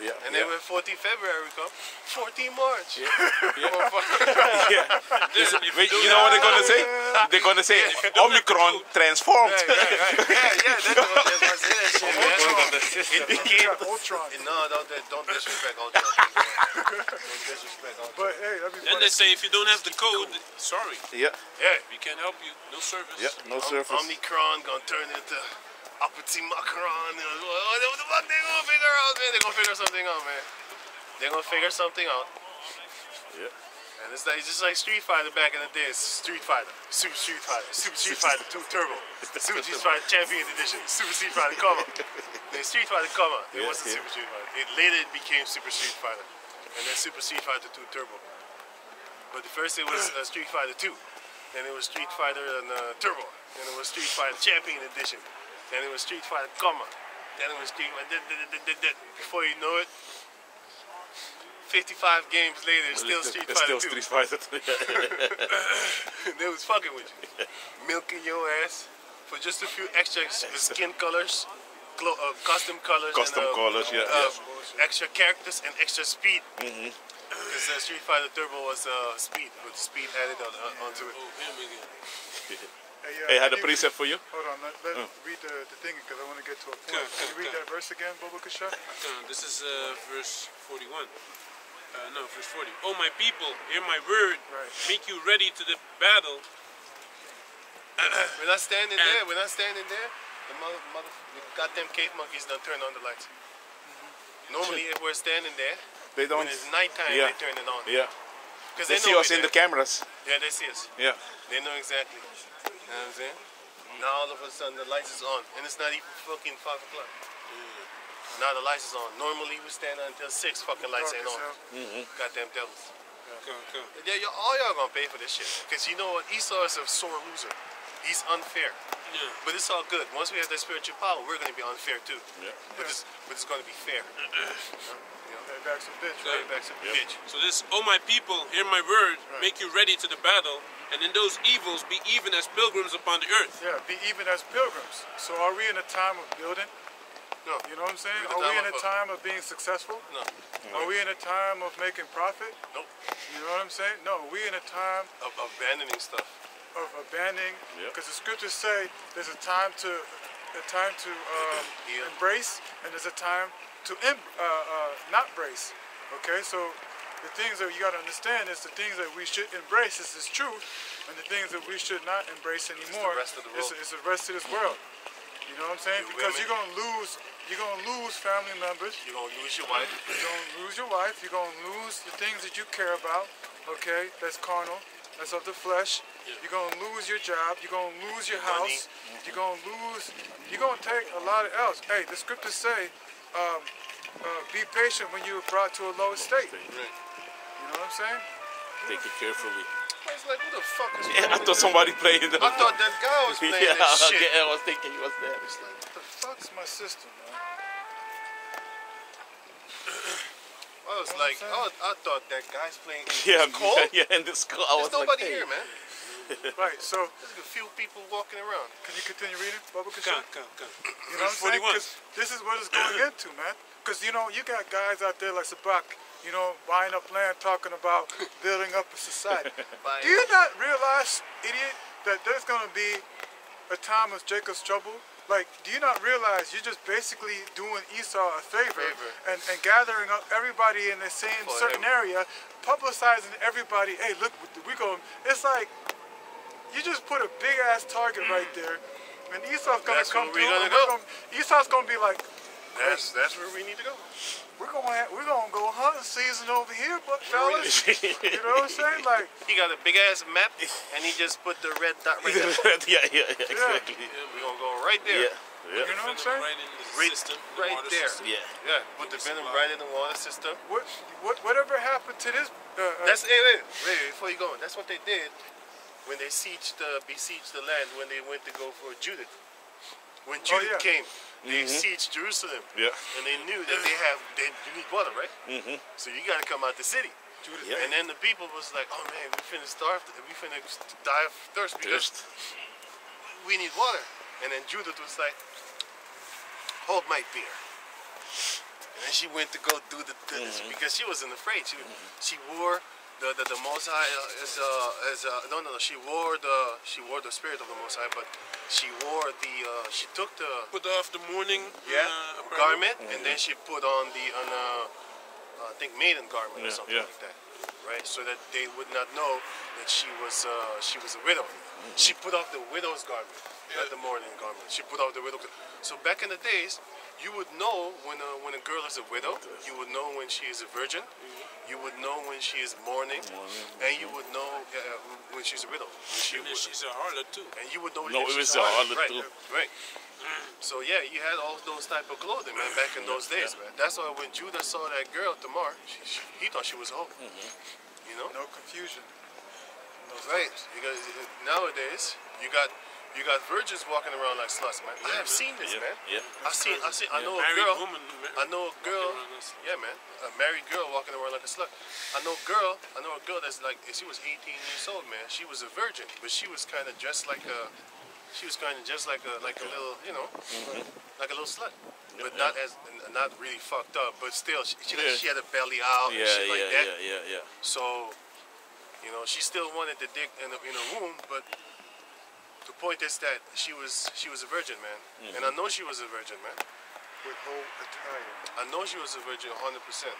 Yeah, and yeah. then when 14 February come, 14 March. yeah. <laughs> <laughs> Listen, if Wait, you know what they're gonna say? They're gonna say don't Omicron transformed. Right, right, right. <laughs> Yeah, yeah, that's what they're gonna say. That shit, man. It You became. got Ultron. No, don't don't disrespect Ultron. don't disrespect Ultron. But hey, that'd Then they say if you don't have the code, sorry, Yeah, Yeah. we can't help you. No service. yeah, no Om- surface. Omicron gonna turn into Opportunity Macron. You know, what the fuck they gonna figure out, man? They gonna figure something out, man. They gonna figure something out. Yeah. And it's like it's just like Street Fighter back in the day. It's Street Fighter, Super Street Fighter, Super Street Fighter 2 Turbo, <laughs> Super Street Fighter Champion Edition, Super Street Fighter Come Then Street Fighter Come It Yeah, wasn't yeah. Super Street Fighter. It later it became Super Street Fighter, and then Super Street Fighter 2 Turbo. But the first it was uh, Street Fighter 2, then it was Street Fighter and uh, Turbo. Then it was Street Fighter Champion Edition. Then it was Street Fighter Comma. Then it was Street Fighter. did- did- did- did- did. Before you know it, 55 games later, it's still Street Fighter still 2. Street Fighter. <laughs> they was fucking with you, milking your ass for just a few extra skin colors, clo- uh, custom colors, Custom and, uh, colors, yeah, uh, yeah. extra characters and extra speed. Mhm. Because uh, Street Fighter Turbo was uh, speed, with speed added on, on, onto it. Oh, him again. <laughs> Hey, uh, Hey, I had a precept for you. Hold on, let, let Oh. read the, the thing because I want to get to a point. Okay, Can you read okay. that verse again, Boba Kasha? Uh, this is uh, verse 41. Uh, no, verse 40. Oh, my people, hear my word. Right. Make you ready to the battle. We're not standing And- there. We're not standing there. The mother, mother, the goddamn cave monkeys done turn on the lights. Normally, if we're standing there, They don't. when it's nighttime, Yeah. they turn it on. Yeah. Because They they, see know us we're in the cameras. Yeah, they see us. Yeah. They know exactly. You know what I'm saying? Now all of a sudden the lights is on, and it's not even fucking five o'clock. Now the lights is on. Normally we stand until six. Fucking lights ain't on. Yourself. Goddamn devils. Cool, cool. Yeah, y'all, all y'all gonna pay for this shit. Cause you know what? Esau is a sore loser. He's unfair. Yeah. But it's all good. Once we have that spiritual power, we're gonna be unfair too. Yeah. But it's but it's gonna be fair. Uh-uh. Hey, back some bitch, Right right? back to the Yep. bitch. So this, oh my people, hear my word, make you ready to the battle, and in those evils be even as pilgrims upon the earth. Yeah, be even as pilgrims. So are we in a time of building? No. You know what I'm saying? We're in Are a we in a time of being successful? No. Are we in a time of making profit? Nope. You know what I'm saying? No, we in a time Of abandoning stuff. of abandoning Yep. because the scriptures say there's a time to a time to um, embrace and there's a time to uh, uh, not brace. Okay, so the things that you got to understand is the things that we should embrace is this truth, and the things that we should not embrace anymore rest of the world. is the rest of this world. You know what I'm saying? Your Because women. you're gonna lose, you're gonna lose family members. You're gonna lose your wife. You're gonna lose your wife. You're gonna lose the things that you care about. Okay, that's carnal. That's of the flesh. You're gonna lose your job. You're gonna lose your Money. house. You're gonna lose. You're gonna take a lot of else. Hey, the scriptures say, um, uh, be patient when you are brought to a low state. Right. You know what I'm saying? Take it carefully. I was like, who the fuck is Yeah, I thought somebody playing the. I thought that guy was <laughs> playing yeah, that shit. okay, I was thinking he was there. It's like, what the fuck's my sister, man. <clears throat> I was Know like, I, was, I thought that guy's playing in Yeah, this cold. yeah, in. I was There's nobody like, hey. here, man. Right. So, There's a few people walking around. can you continue reading, Bubba? Come, come, come. You know what I'm saying? 41. 'Cause this is what it's going <coughs> into, man. Because, you know, you got guys out there like Sabak, you know, buying up land, talking about <laughs> building up a society. Do you not realize, idiot, that there's going to be a time of Jacob's trouble? Like, do you not realize you're just basically doing Esau a favor, Favor. And, and gathering up everybody in the same For certain him. area, publicizing everybody, hey, look, we're going, it's like, you just put a big ass target right there, and Esau's gonna That's come where we through. gonna and go. gonna- Esau's gonna be like, That's that's where we need to go. we're gonna ha- we're gonna go hunting season over here, but fellas, <laughs> you know what I'm saying? Like, <laughs> He got a big ass map, and he just put the red dot right there. <laughs> yeah, yeah, yeah, exactly. We're gonna go right there. Yeah, Yeah. you know what I'm saying? Right into the Right- system, the right there. system. yeah. Yeah, put the venom right in the water system. What what whatever happened to this? Uh, uh, That's hey, wait, wait, wait, before you go. That's what they did when they sieged the besieged the land when they went to go for Judith. When oh, Judith yeah. came, they mm-hmm. sieged Jerusalem. Yeah. And they knew that they have they you need water, right? Mm-hmm. So you gotta come out the city. Judith. Yeah. And then the people was like, oh man, we finna starve, we finna die of thirst because Just we need water. And then Judith was like, hold my beer. And then she went to go do the, the mm-hmm. because she wasn't afraid. She mm-hmm. she wore the the, the Most High uh, as uh, as uh, no no no she wore the she wore the spirit of the Most High, but she wore the uh, she took the Put off the mourning yeah uh, apparel. garment and then she put on the on uh, I think maiden garment or something yeah. like that, right? So that they would not know that she was uh, she was a widow. She put off the widow's garment, not the mourning garment. She put off the widow. So back in the days, you would know when a, when a girl is a widow. You would know when she is a virgin. You would know when she is mourning, and you would know uh, when she's a widow. When she And then was, she's a harlot too. and you would know No, if it she's was a harlot, harlot right, too. Right. So yeah, you had all those type of clothing, man, back in those days, man. That's why when Judah saw that girl Tamar, she, she, he thought she was a hoe. You know, no confusion. right? Because uh, nowadays you got You got virgins walking around like sluts, man. I have seen this, Yeah, man. yeah. I've seen, I see, I Yeah, know a girl. woman, I know a girl. walking Yeah, man. A married girl walking around like a slut. I know a girl. I know a girl that's like, she was 18 years old, man. She was a virgin, but she was kind of dressed like a. She was kind of just like a like a little, you know, mm-hmm. like a little slut, but not as not really fucked up. But still, she, she, Yeah. she had a belly out Yeah, and shit yeah, like that. yeah, yeah, yeah. So, you know, she still wanted the dick in the in her womb, but the point is that she was she was a virgin, man, and I mm-hmm. know she was a virgin, man. With whole attire. I know she was a virgin 100 percent.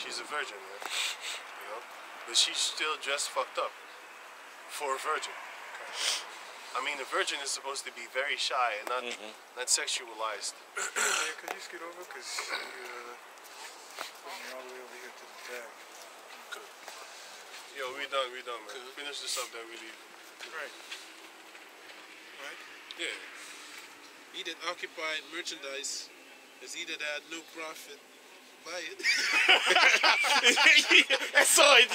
She's a virgin, man. You know, but she's still dressed fucked up for a virgin. I mean, a virgin is supposed to be very shy and not mm-hmm. not sexualized. <coughs> Yeah, could you scoot over? Because uh, putting me all the way over here to the back. Yo, we done, we done, man. Finish this up, then we leave. Right. Right? Yeah. He that occupied merchandise as he that had no profit buy it. <laughs> I saw it.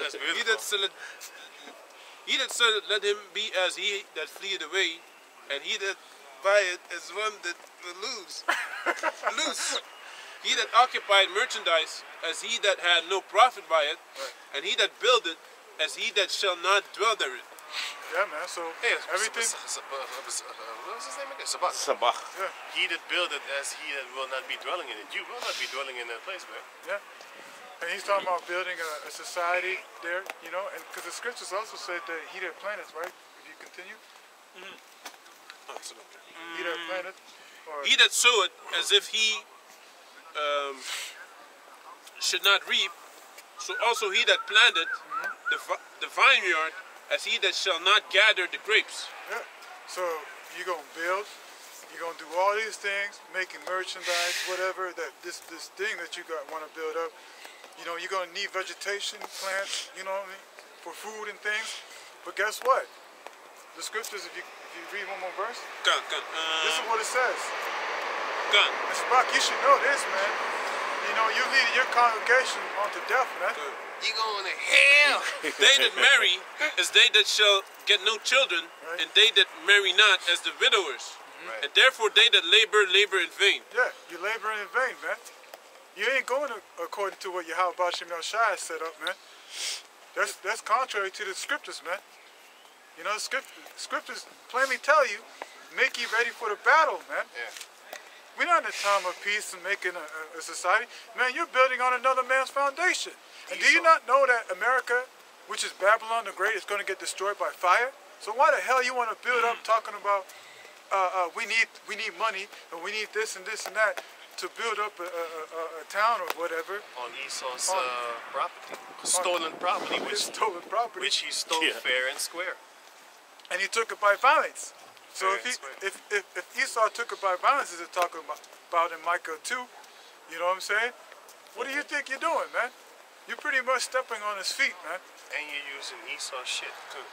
That's he that selleth, he that selleth, let him be as he that fleeth away, and he that buy it as one that will lose. Loose. He that occupied merchandise as he that had no profit by it, and he that buildeth as he that shall not dwell therein. Yeah, man. So Hey, everything. Uh, uh, what was his name again? Sabat. Sabah. Yeah, He that buildeth as he that will not be dwelling in it. You will not be dwelling in that place, man. yeah. And he's talking about building a, a society there, you know, and because the scriptures also said that he that planteth, right? If you continue, Absolutely. he that planteth, or He that soweth as if he um, should not reap, so also he that planted the, the vineyard as he that shall not gather the grapes. Yeah. So you're gonna build, you're gonna do all these things, making merchandise, whatever that this this thing that you got want to build up. You know, you're gonna need vegetation, plants, you know what I mean, for food and things. But guess what? The scriptures, if you if you read one more verse, Gun, gun, this is um, what it says. Gun. And Spock, you should know this, man. You know, you're leading your congregation onto death, man. You going to hell? <laughs> They that marry as they that shall get no children, Right. and they that marry not as the widowers. Right. And therefore they that labor, labor in vain. Yeah, you're laboring in vain, man. You ain't going to, according to what Yahweh Bashim Shai set up, man. That's that's contrary to the scriptures, man. You know, script, scriptures plainly tell you, make you ready for the battle, man. Yeah. We're not in a time of peace and making a, a, a society. Man, you're building on another man's foundation. And do you not know that America, which is Babylon the Great, is going to get destroyed by fire? So why the hell you want to build up talking about uh, uh, we need we need money and we need this and this and that to build up a, a, a, a town or whatever? On Esau's On- uh, property. Stolen property, which, stolen property, which he stole Yeah. fair and square. and he took it by violence. So if, he, if, if if Esau took it by violence, as it's talking about, about in Micah 2, you know what I'm saying? What do you mhm. think you're doing, man? You're pretty much stepping on his feet, man. And you're using Esau shit, too.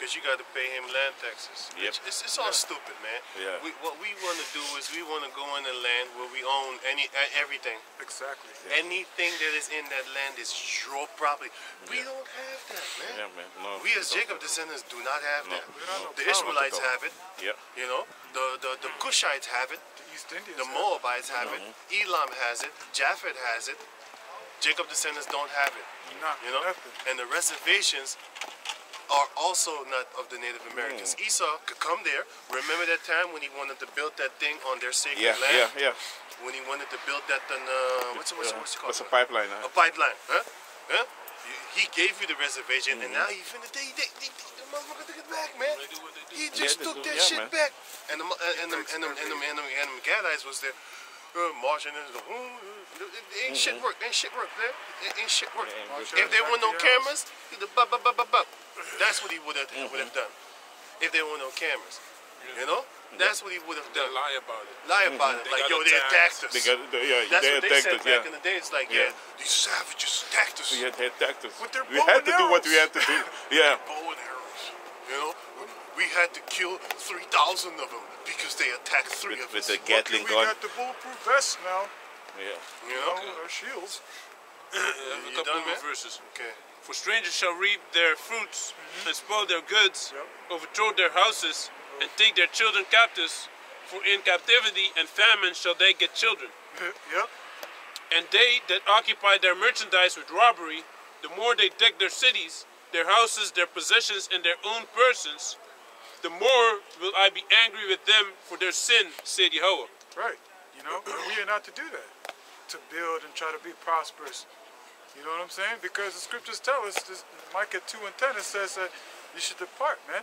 Because you got to pay him land taxes. Yep. It's, it's all stupid, man. Yeah. We, what we want to do is we want to go in the land where we own any everything. Exactly. Anything that is in that land is your property. We don't have that, man. Yeah, man. No. We as no. Jacob descendants do not have No. that. We don't have no The power Ishmaelites to have it. Yeah. You know, the the, the Cushites have it. The East Indians. The have- Moabites have it. Elam has it. Japheth has it. Jacob descendants don't have it. Not You know, nothing. and the reservations are also not of the Native Americans. Hmm. Esau could come there. Remember that time when he wanted to build that thing on their sacred Yeah, land? yeah, yeah. When he wanted to build that, then uh, what's, what's, what's it called? What's a pipeline? A pipeline, huh? Huh? He gave you the reservation, and Mm-hmm. now he finna they, they, they, the motherfucker took it back, man. They do what they do. He Yeah, just they took do, that yeah, shit man. back, and the mo- and and the and the and the, and the, and the Gadites was there, uh, marching into the. It ain't shit work. Ain't shit work, man. Ain't shit work. Mm-hmm. Yeah, If there were no Back to your cameras, the bu- bu- bu- bu- bu- that's what he would have would have Mm-hmm. done. If there were no cameras, you know, that's what he would have They done. lie about it. Lie about it, They like yo, they attacked. us. They got, they, yeah, That's they what they attacked said us, back yeah. in the day. It's like, Yeah. yeah, these savages attacked us. We had, they attacked us. With their we bow had and to do what we had to do. Yeah. <laughs> bow and arrows. You know, we had to kill three thousand of them because they attacked three With, of with us. the Luckily, Gatling we gun. got the bulletproof vests now. Yeah. you You know? know, our shields. I have a You couple done, more man? verses. Okay. For strangers shall reap their fruits mm-hmm. and spoil their goods, Yep. overthrow their houses, and take their children captives. For in captivity and famine shall they get children. <laughs> yep. And they that occupy their merchandise with robbery, the more they deck their cities, their houses, their possessions, and their own persons, the more will I be angry with them for their sin, said Jehovah. Right. You know, and we are not to do that. To build and try to be prosperous. You know what I'm saying? Because the scriptures tell us, this, Micah 2 and 10, it says that you should depart, man.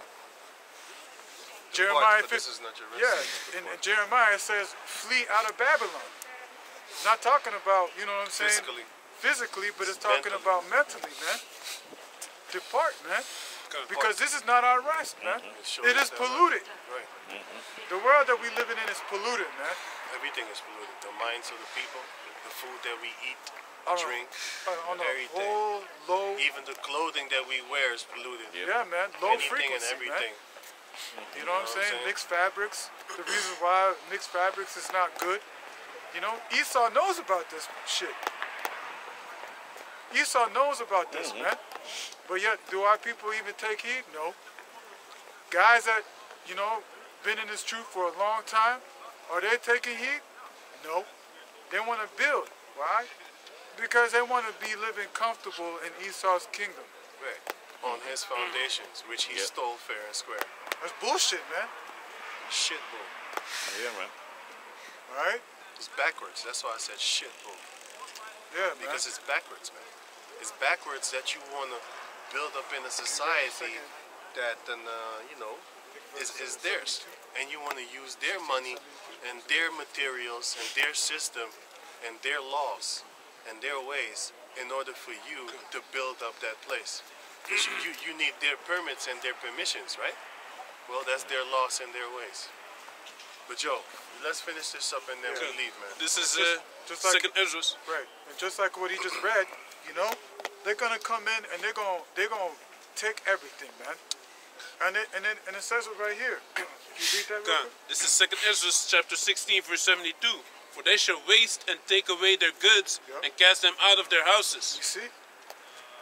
Jeremiah but this 50 is not your Yeah, recipe. in, in Jeremiah says, flee out of Babylon. Not talking about, you know what I'm saying? Physically. Physically, but it's talking Mentally. about mentally, man. Depart, man. Because this is not our rest, man. It It is polluted. Right. The world that we living in is polluted, man. Everything is polluted. The minds of the people, the food that we eat, On a- drink, on everything. whole low, even the clothing that we wear is polluted. yeah, man, low Anything and frequency, everything. man. You know what I'm what I'm saying? saying? Mixed fabrics. The reason why mixed fabrics is not good. You know, Esau knows about this shit. Esau knows about this, Mm-hmm. man. But yet, do our people even take heed? No. Guys that, you know, been in this truth for a long time, are they taking heed? No. They want to build. Why? Because they want to be living comfortable in Esau's kingdom. Right. On his foundations, which he Yeah. stole fair and square. That's bullshit, man. Shit bull. Yeah, man. All right? It's backwards. That's why I said shit bull. Yeah, man. Because it's backwards, man. It's backwards that you want to build up in a society that, then, uh, you know, is, is theirs. And you want to use their money and their materials and their system and their laws and their ways in order for you to build up that place. Because you, you, you need their permits and their permissions, right? Well, that's their laws and their ways. But Joe, let's finish this up and then we leave, man. This is Just- uh, just like- Second Esdras. Right. And just like what he just read, you know, they're gonna come in and they're gonna they're gonna take everything, man. And it and it and it says it right here. You read that God. This is Second Esdras chapter 16, verse 72. For they shall waste and take away their goods Yep. and cast them out of their houses. You see?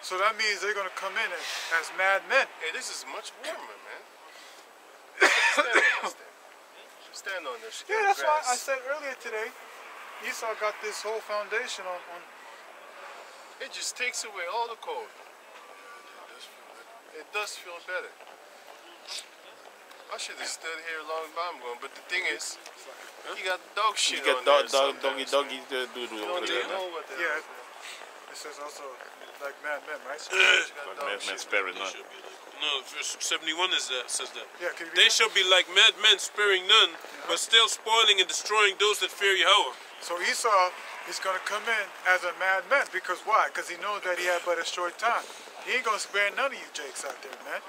So that means they're gonna come in as, as madmen. Hey, this is much warmer, man. <coughs> Stand on this. Stand on this. Yeah, that's why I said earlier today, Esau got this whole foundation on, on It just takes away all the cold. It does feel better. I should have stood here a long time ago, but the thing is, you got dog You shit get on dog, there dog, doggy, sometimes, doggy to do man. do You over don't there. know what the yeah. hell It says also like madmen, right? <clears throat> you got But dog man, man shit. sparing none. No, verse 71 is that, says that. Yeah, can you They that? shall be like madmen, sparing none, but uh-huh. still spoiling and destroying those that fear Yahweh. So Esau is going to come in as a madman because why? Because he knows that he had but a short time. He ain't going to spare none of you jakes out there, man.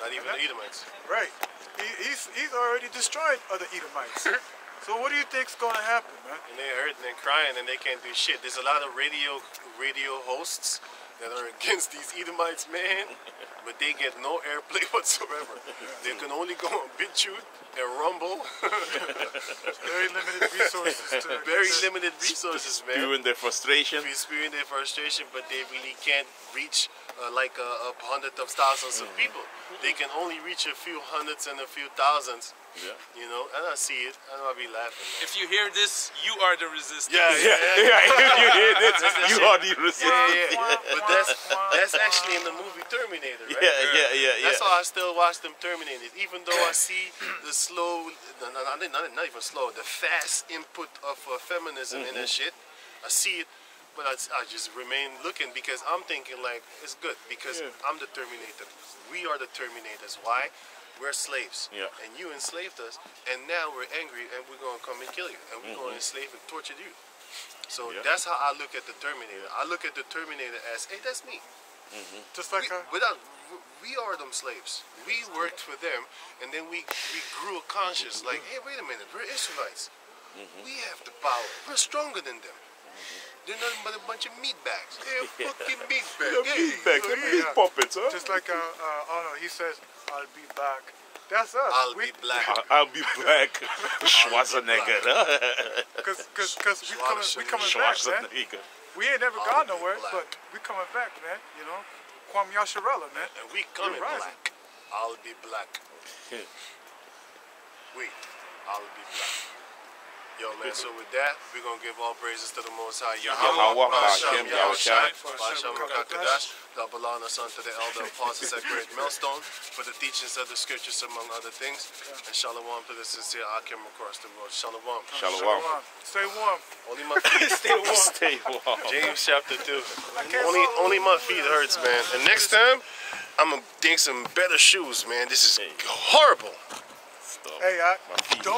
Not even the Edomites. Right. He, he's, he's already destroyed other Edomites. <laughs> so what do you think's going to happen, man? And they're hurting and crying and they can't do shit. There's a lot of radio radio hosts that are against these Edomites, man. But they get no airplay <laughs> whatsoever. They can only go on BitChute and Rumble. <laughs> Very limited resources to <laughs> Very to- limited resources, man. Spewing their frustration. Spewing their frustration, but they really can't reach uh, like a, a hundred of thousands of people. They can only reach a few hundreds and a few thousands, Yeah. you know. And I see it, and I'll be laughing. man. If you hear this, you are the resistance. Yeah, Yeah, yeah, yeah. yeah. you hear this? <laughs> You it. are the resistance. yeah, yeah. But that's that's actually in the movie Terminator, right? Yeah, yeah, yeah, yeah. That's why I still watch them Terminators, even though I see the slow, no, no, not, not, not even slow, the fast input of uh, feminism in that shit. I see it, but I, I just remain looking because I'm thinking like it's good because Yeah. I'm the Terminator. We are the Terminators. Why? We're slaves, Yeah. and you enslaved us, and now we're angry, and we're gonna come and kill you, and we're gonna enslave and torture you. So Yeah. that's how I look at the Terminator. I look at the Terminator as, hey, that's me. Just like We, a, without, we are them slaves. We worked for them, and then we we grew a conscious. Like, hey, wait a minute, we're Israelites. We have the power. We're stronger than them. They're nothing but a bunch of meat bags. They're <laughs> fucking meat bags. Hey, Back, hey, big puppets, huh? just like a, uh, oh no, he says, I'll be back. That's us. I'll we, be black. I'll be back. <laughs> Schwarzenegger. <laughs> Cause, cause, cause we coming, we coming back, man. Schwarzenegger. We ain't never I'll gone nowhere, black. but we coming back, man. You know, Kwame Yasharella, man. And we coming rising. black. I'll be black. <laughs> We, I'll be black. Yo, man, so with that, we're going to give all praises to the Most High. Yahweh, Hashem, Yahushai. Bashem, Rakakadash. Dabalan, the son to the elder apostles at Great Millstone for the teachings of the scriptures, among other things. And shalom to the sincere Akim across the world. Shalom. Shalom. Stay warm. Only my feet. Stay warm. James chapter 2. can't Only, follow only my feet hurts, man. And next time, I'm going to think some better shoes, man. This is horrible. Stop. Hey, I My feet. don't.